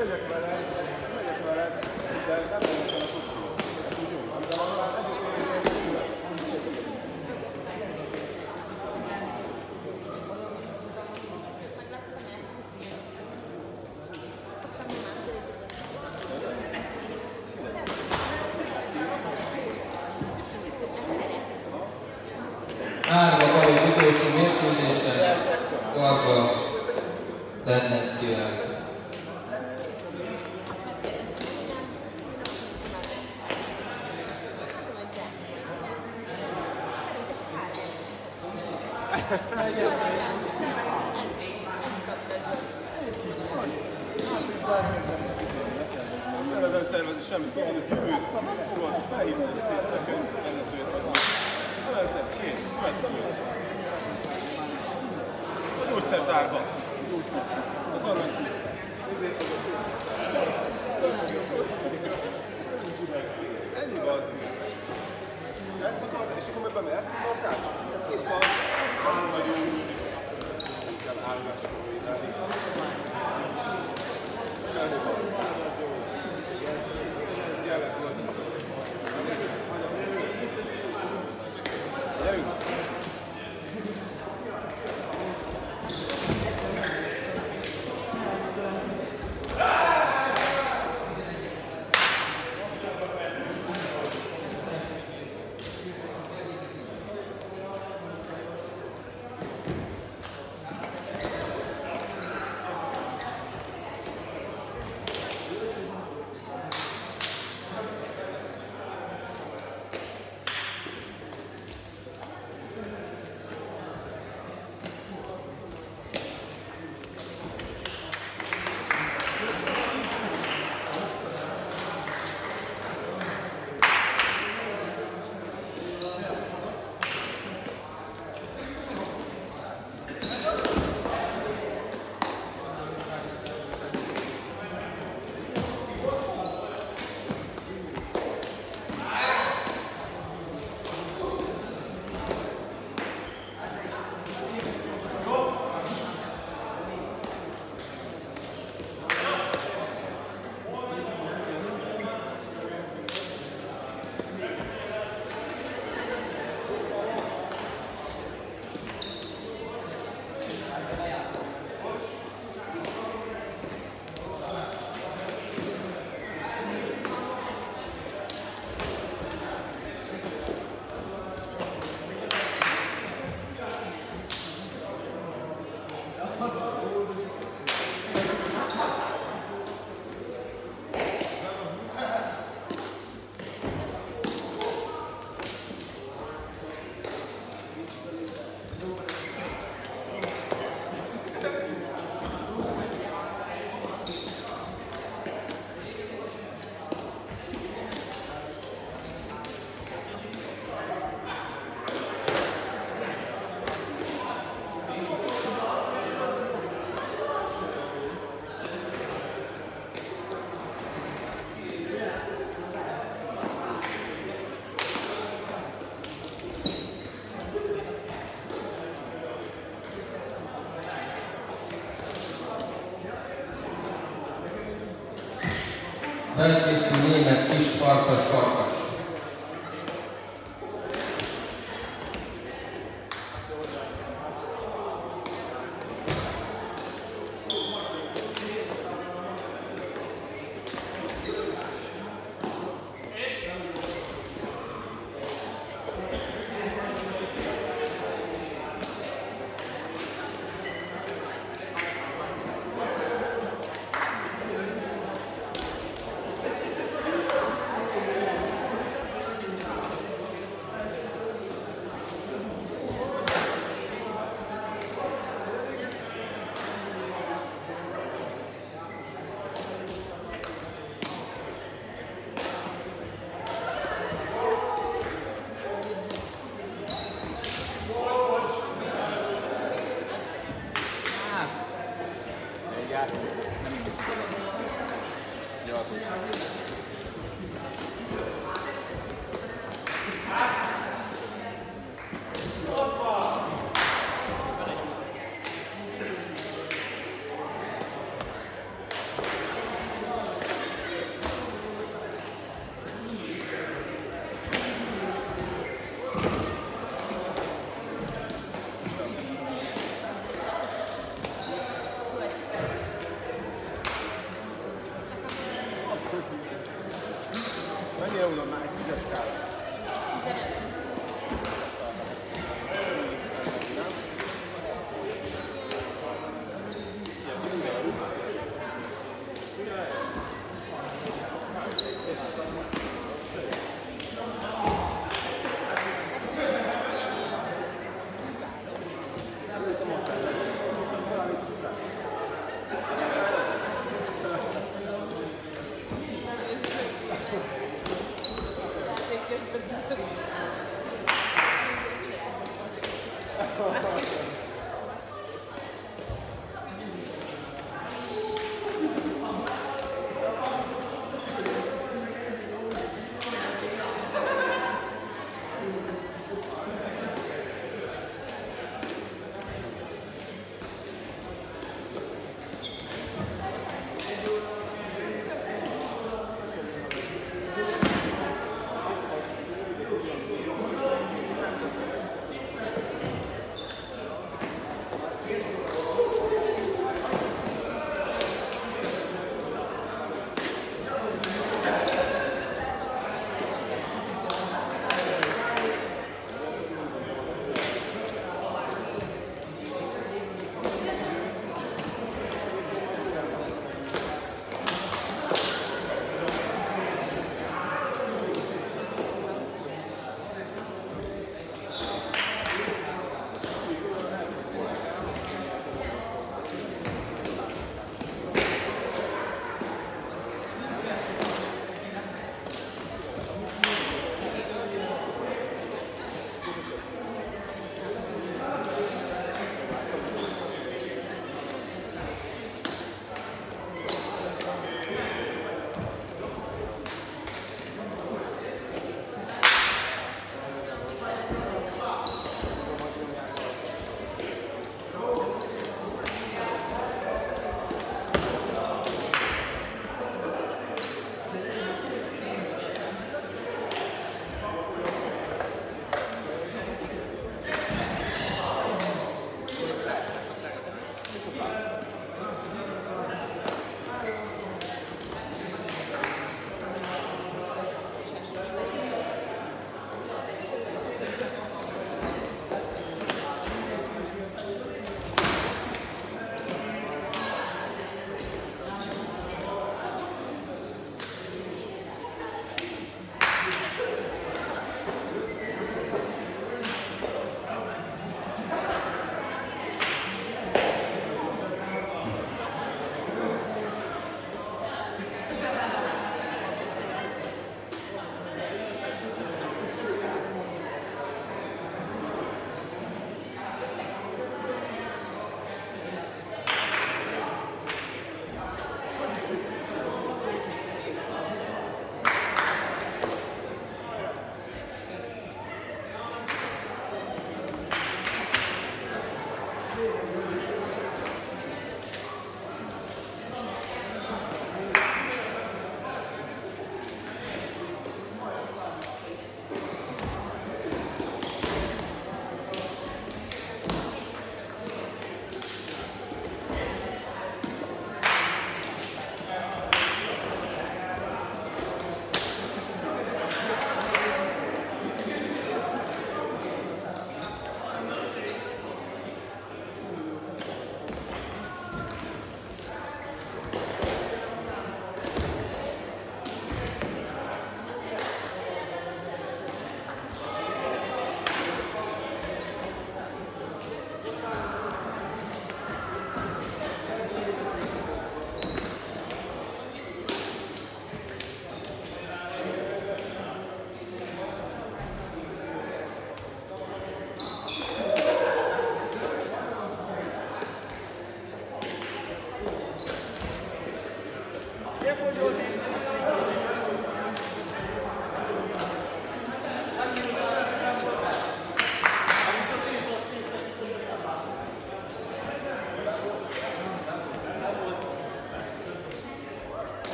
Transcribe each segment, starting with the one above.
banyak barang, banyak barang. Jangan banyak barang. Nem ezen szervezni semmit, fogod a gyűrűt, fogod, felhívsz egy szét a könyvvezetőt, előtte, kész, szület A gyógyszertárba. Az hogy Ennyi meg. Ezt akartál, és akkor meg bemegy, ezt akartál? Itt van, Thank you. Felkészül német kis farkas farkas.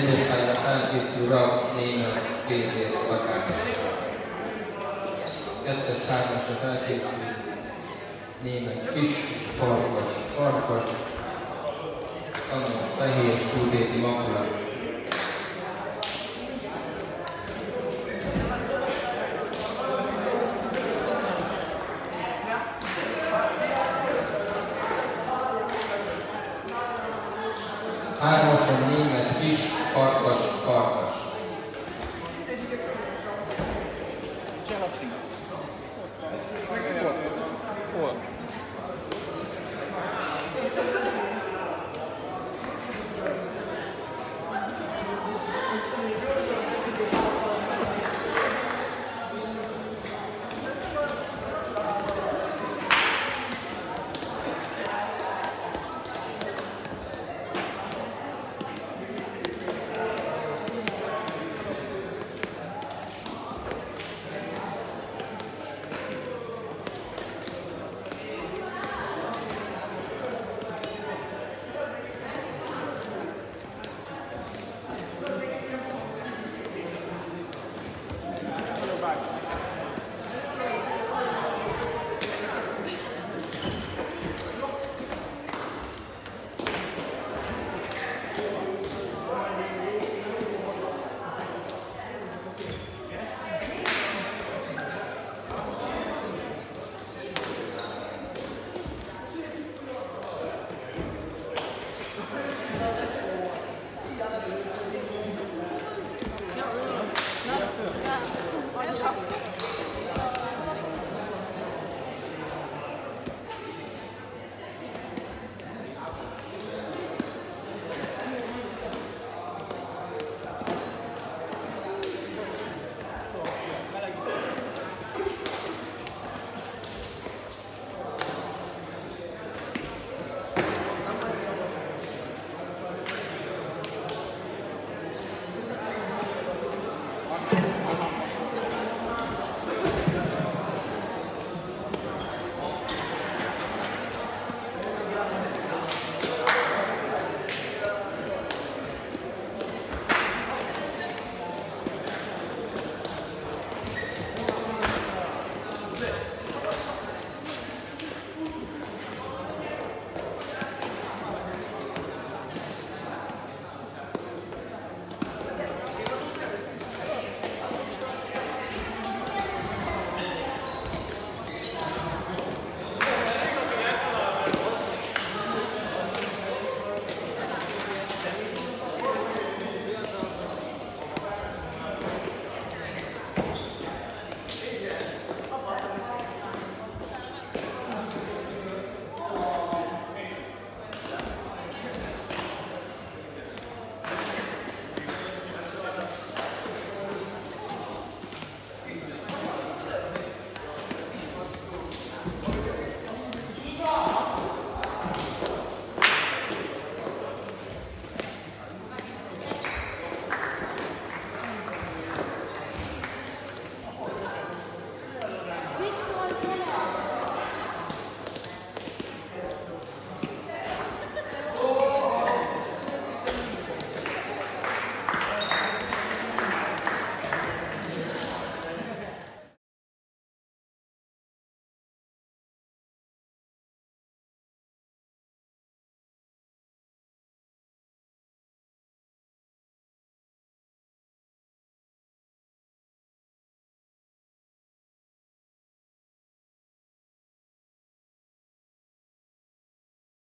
Egyes pálya felkészül Rab, Német, Kézér, Lakás. Kettes hármasra felkészül Német, Kis, Farkas, Farkas, Anna, Fehér, Skútéti, Makula. Hármason német, kis, farkas, farkas.